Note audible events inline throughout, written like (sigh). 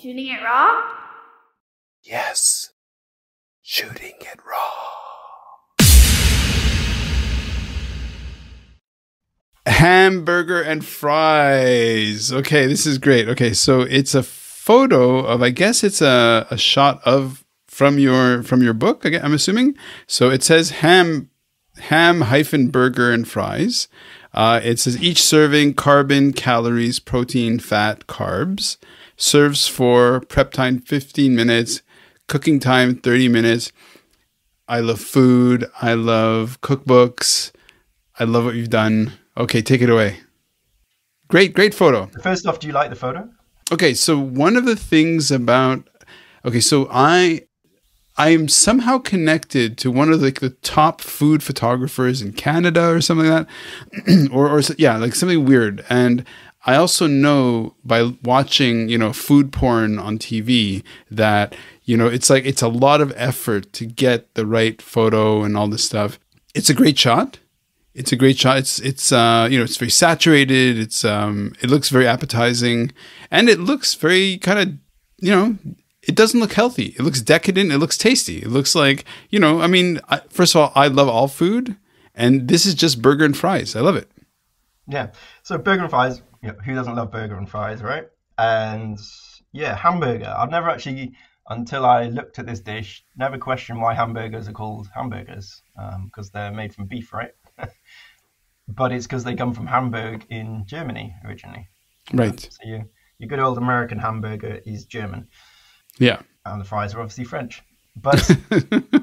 Shooting it raw? Yes. Shooting it raw. Hamburger and fries. Okay, this is great. Okay, so it's a photo of I guess it's a, a shot of from your from your book, I'm assuming. So it says ham ham hyphen burger and fries. Uh, it says each serving carbon, calories, protein, fat, carbs. Serves for prep time 15 minutes, cooking time 30 minutes. I love food. I love cookbooks. I love what you've done. Okay, take it away. Great, great photo. First off, do you like the photo? Okay, so one of the things about okay, so I I am somehow connected to one of the, the top food photographers in Canada or something like that, (clears throat) or or yeah, like something weird. And I also know by watching you know food porn on TV that you know it's like it's a lot of effort to get the right photo and all this stuff. It's a great shot it's a great shot. It's it's uh you know it's very saturated. It's um it looks very appetizing, and it looks very kind of you know it doesn't look healthy. It looks decadent. It looks tasty. It looks like you know I mean I, first of all I love all food, and this is just burger and fries. I love it. Yeah. So burger and fries. Know, who doesn't love burger and fries, right? And yeah, hamburger. I've never actually, until I looked at this dish, never questioned why hamburgers are called hamburgers um, because they're made from beef, right? (laughs) but it's because they come from Hamburg in Germany originally. Right. So you, your good old American hamburger is German, Yeah. and the fries are obviously French. But (laughs)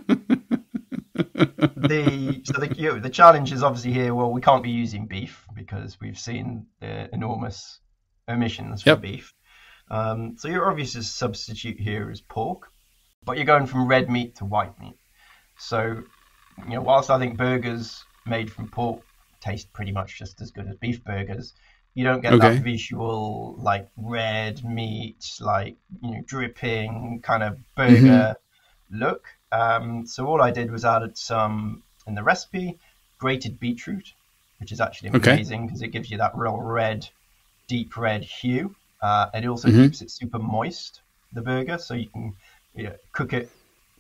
the so the you know, the challenge is obviously here. Well, we can't be using beef because we've seen the enormous emissions from Yep. beef. Um, so your obvious substitute here is pork, but you're going from red meat to white meat. So you know, whilst I think burgers made from pork taste pretty much just as good as beef burgers, you don't get Okay. that visual like red meat, like you know, dripping kind of burger look. Um, so all I did was added some in the recipe grated beetroot, which is actually amazing because it gives you that real red, deep red hue. Uh, it also Mhm. keeps it super moist, the burger, so you can you know, cook it.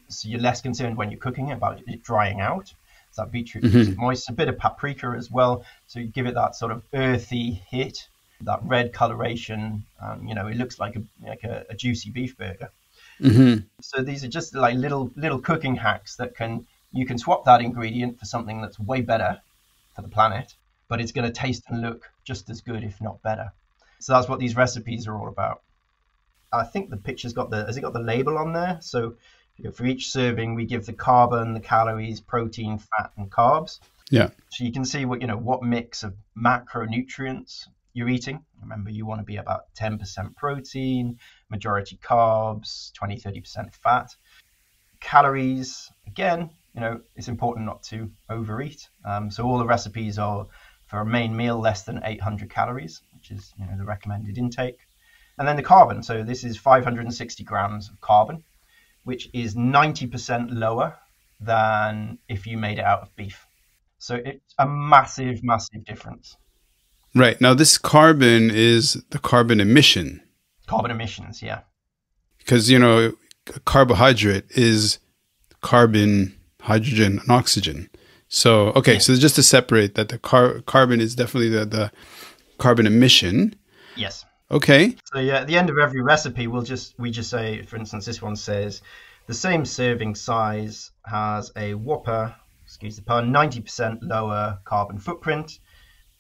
So you're less concerned when you're cooking it about it drying out. So that beetroot keeps it moist. A bit of paprika as well, so you give it that sort of earthy hit, that red coloration. Um, you know, it looks like a like a, a juicy beef burger. Hmm So these are just like little little cooking hacks that can you can swap that ingredient for something that's way better for the planet, but it's going to taste and look just as good, if not better. So that's what these recipes are all about. I think the picture's got the has it got the label on there? So you know, for each serving, we give the carbon, the calories, protein, fat, and carbs. Yeah. So you can see what you know what mix of macronutrients you're eating. Remember, you want to be about 10% protein, majority carbs, 20 30% fat. Calories, again, you know, it's important not to overeat. Um, so all the recipes are for a main meal less than 800 calories, which is you know the recommended intake. And then the carbon. So this is 560 grams of carbon, which is 90% lower than if you made it out of beef. So it's a massive, massive difference. Right. Now this carbon is the carbon emission Carbon emissions, yeah. because you know a carbohydrate is carbon, hydrogen, and oxygen. So okay, Yeah. so just to separate that, the car- carbon is definitely the, the carbon emission. Yes. Okay. So yeah, at the end of every recipe, we'll just we just say, for instance, this one says the same serving size has a whopper, excuse the pun, ninety percent lower carbon footprint,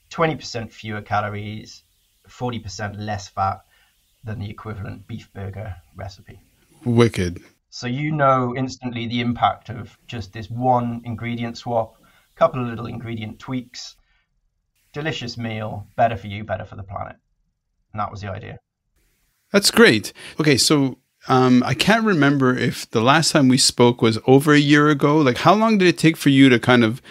twenty percent fewer calories, forty percent less fat than the equivalent beef burger recipe. Wicked. So you know instantly the impact of just this one ingredient swap, a couple of little ingredient tweaks, delicious meal, better for you, better for the planet. And that was the idea. That's great. Okay, so um, I can't remember if the last time we spoke was over a year ago. Like, how long did it take for you to kind of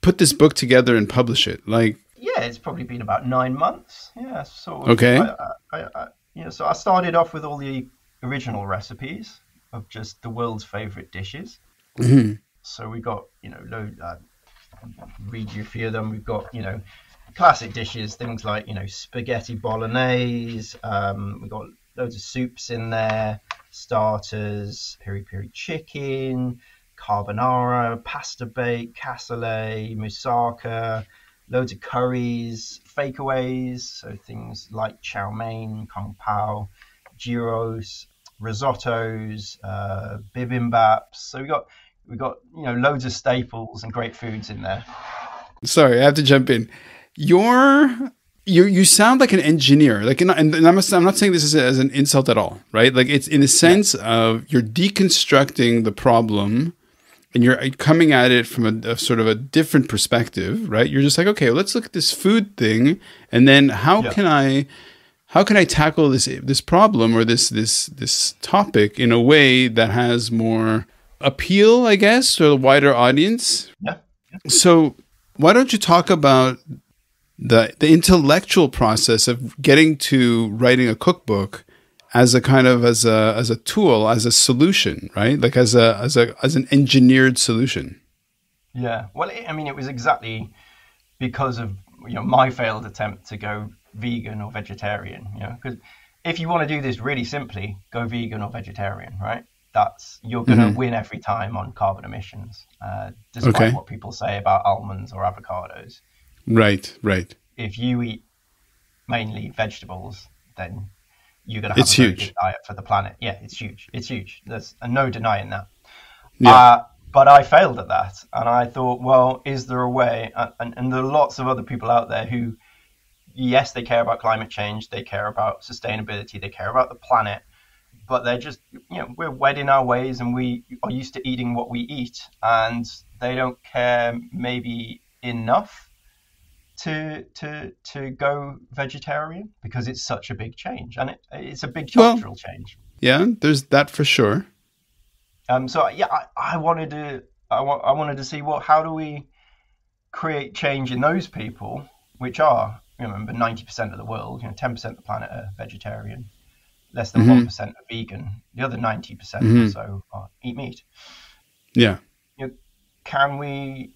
put this book together and publish it? Like, Yeah, it's probably been about nine months. Yeah, so Okay. I, I, I, you know, so I started off with all the original recipes of just the world's favorite dishes. mhm. So we got, you know, load, uh, read you a few of them. We've got, you know, classic dishes, things like, you know, spaghetti bolognese. Um, we got loads of soups in there, starters, peri peri chicken, carbonara, pasta bake, cassoulet, moussaka, loads of curries, fakeaways, so things like chow mein, kung pao, gyros, risottos, uh, bibimbaps. So we got we got you know loads of staples and great foods in there. Sorry, I have to jump in. Your you you sound like an engineer. Like, and I'm not, I'm not saying this as an insult at all, right? Like, it's in the sense yeah. of you're deconstructing the problem and you're coming at it from a, a, sort of a different perspective, right? You're just like, okay, well, let's look at this food thing, and then how yeah. can I, how can I tackle this this problem or this this this topic in a way that has more appeal, I guess, to a wider audience? Yeah. yeah. So why don't you talk about the the intellectual process of getting to writing a cookbook? As a kind of as a as a tool as a solution right? Like as a as a as an engineered solution. Yeah. Well i mean it was exactly because of you know my failed attempt to go vegan or vegetarian you know because if you want to do this really simply go vegan or vegetarian right? That's you're going to mm-hmm. win every time on carbon emissions uh, despite okay. what people say about almonds or avocados. Right right. If you eat mainly vegetables then you're going to have it's a huge. diet for the planet. Yeah, it's huge. It's huge. There's no denying that. Yeah. Uh, but I failed at that, and I thought, well, is there a way? And, and, and there are lots of other people out there who, yes, they care about climate change, they care about sustainability, they care about the planet, but they're just, you know, we're wed in our ways, and we are used to eating what we eat, and they don't care maybe enough to to to go vegetarian because it's such a big change and it, it's a big cultural well, change. Yeah, there's that for sure. Um, so yeah, I, I wanted to I, wa- I wanted to see what how do we create change in those people, which are remember ninety percent of the world, you know, ten percent of the planet are vegetarian, less than mm-hmm. one mm-hmm. are vegan, the other ninety percent mm-hmm. or so are, eat meat. Yeah. You know, can we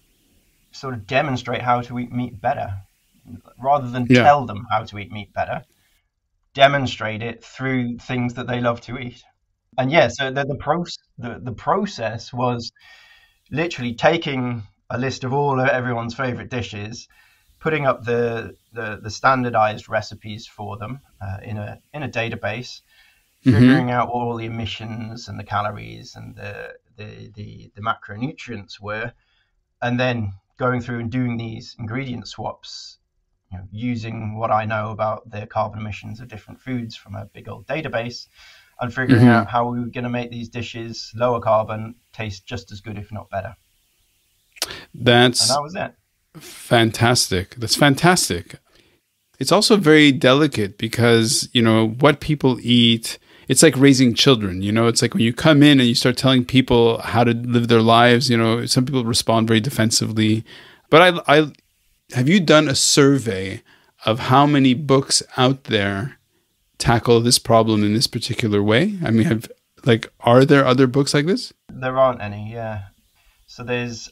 sort of demonstrate how to eat meat better rather than yeah. tell them how to eat meat better demonstrate it through things that they love to eat and yeah so the, the, pro- the, the process was literally taking a list of all of everyone's favorite dishes putting up the, the, the standardized recipes for them uh, in a in a database mm-hmm. figuring out all the emissions and the calories and the the, the, the macronutrients were and then going through and doing these ingredient swaps, you know, using what I know about the carbon emissions of different foods from a big old database, and figuring mm-hmm. out how we were going to make these dishes lower carbon taste just as good, if not better. That's and that was it. Fantastic. That's fantastic. It's also very delicate because you know what people eat it's like raising children you know? It's like when you come in and you start telling people how to live their lives you know some people respond very defensively. But i i have you done a survey of how many books out there tackle this problem in this particular way? I mean have like are there other books like this? There aren't any yeah. So there's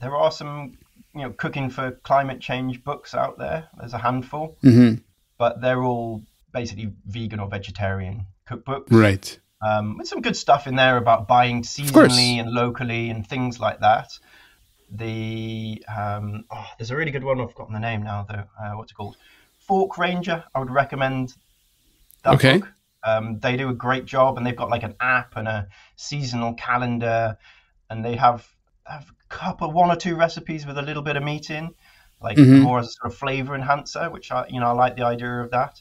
there are some you know cooking for climate change books out there. There's a handful. Mm-hmm. but they're all basically vegan or vegetarian cookbooks. Right. Um, with some good stuff in there about buying seasonally and locally and things like that. The um, oh, there's a really good one. I've forgotten the name now though. Uh, what's it called? Fork Ranger. I would recommend that okay. book. Um, they do a great job, and they've got like an app and a seasonal calendar, and they have have a couple, one or two recipes with a little bit of meat in, like mm-hmm. more as a sort of flavor enhancer, which I, you know, I like the idea of that.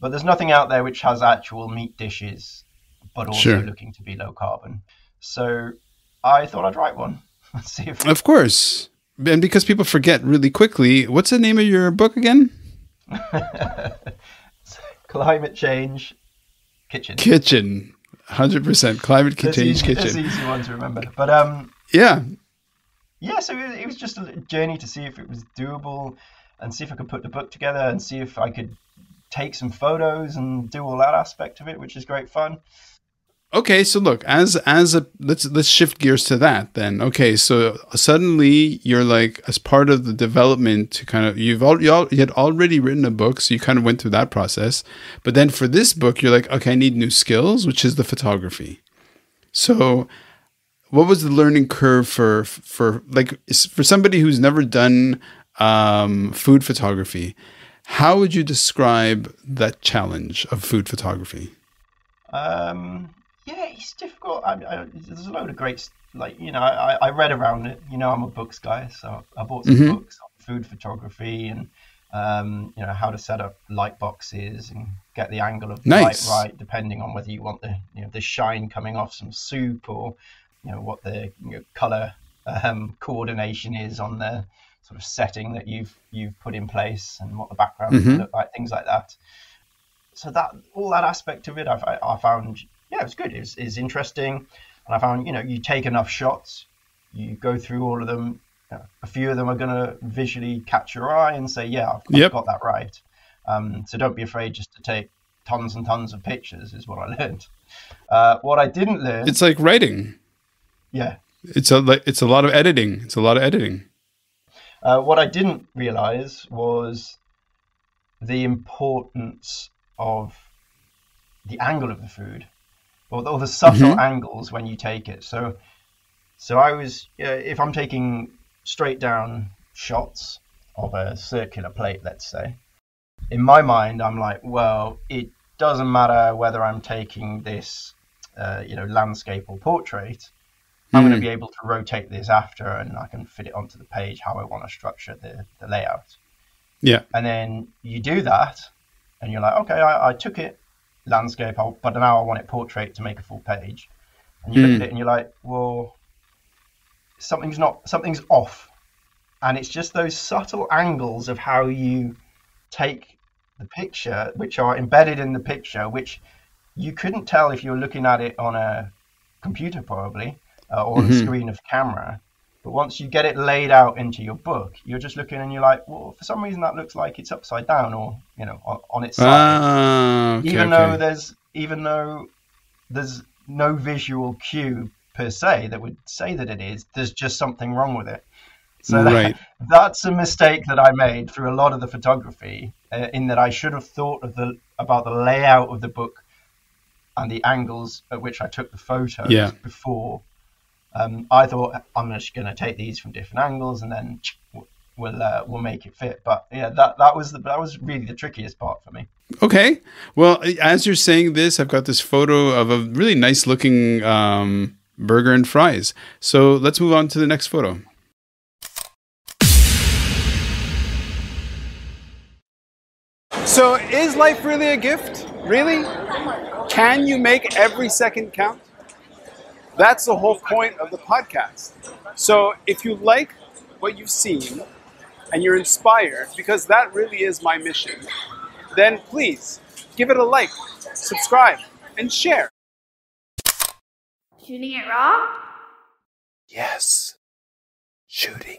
But there's nothing out there which has actual meat dishes, but also sure. looking to be low carbon. So I thought I'd write one. (laughs) Let's see if. Of course. And because people forget really quickly, what's the name of your book again? (laughs) Climate Change Kitchen. Kitchen. 100% climate change easy, kitchen. That's easy one to remember. But um yeah. Yeah, so it was just a journey to see if it was doable and see if I could put the book together and see if I could take some photos and do all that aspect of it, which is great fun. okay, so look, as as a let's let's shift gears to that then. Okay, so suddenly you're like as part of the development to kind of you've all you, all, you had already written a book, so you kind of went through that process. But then for this book, you're like, okay, I need new skills, which is the photography. So what was the learning curve for for like for somebody who's never done um, food photography? How would you describe that challenge of food photography? Um, yeah, it's difficult. I, I, there's a load of great, like you know, I, I read around it. You know, I'm a books guy, so I bought some mm-hmm. books on food photography and um, you know how to set up light boxes and get the angle of nice. light right, depending on whether you want the you know the shine coming off some soup or you know what the you know, color um, coordination is on the sort of setting that you've you've put in place and what the background mm-hmm. look like, things like that. So that all that aspect of it, I, I found yeah, it was good. It was, interesting, and I found you know you take enough shots, you go through all of them. You know, a few of them are going to visually catch your eye and say, yeah, I've, yep. I've got that right. Um, so don't be afraid just to take tons and tons of pictures. Is what I (laughs) learned. Uh, what I didn't learn. It's like writing. Yeah. It's a it's a lot of editing. It's a lot of editing. Uh, what I didn't realize was the importance of the angle of the food or, or the subtle mm-hmm. angles when you take it. So, so I was, if I'm taking straight down shots of a circular plate, let's say, in my mind, I'm like, well, it doesn't matter whether I'm taking this, uh, you know, landscape or portrait. I'm mm. going to be able to rotate this after, and I can fit it onto the page how I want to structure the, the layout. Yeah. And then you do that, and you're like, okay, I, I took it landscape, but now I want it portrait to make a full page. And you mm. look at hmm. it and you're like, well, something's not, something's off. And it's just those subtle angles of how you take the picture, which are embedded in the picture, which you couldn't tell if you were looking at it on a computer, probably, uh, or mm-hmm. the screen of camera. But once you get it laid out into your book, you're just looking and you're like, well, for some reason that looks like it's upside down or you know on, on its side. Ah, okay, even okay. though there's even though there's no visual cue per se that would say that it is, there's just something wrong with it. So right. that, (laughs) that's a mistake that I made through a lot of the photography, uh, in that I should have thought of the about the layout of the book and the angles at which I took the photos yeah. before um, I thought I'm just going to take these from different angles and then we'll uh, we'll make it fit. But yeah, that that was the, that was really the trickiest part for me. Okay, well, as you're saying this, I've got this photo of a really nice looking um, burger and fries. So let's move on to the next photo. So, is life really a gift? Really? Can you make every second count? That's the whole point of the podcast. So if you like what you've seen and you're inspired, because that really is my mission, then please give it a like, subscribe, and share. Shooting it raw? Yes. Shooting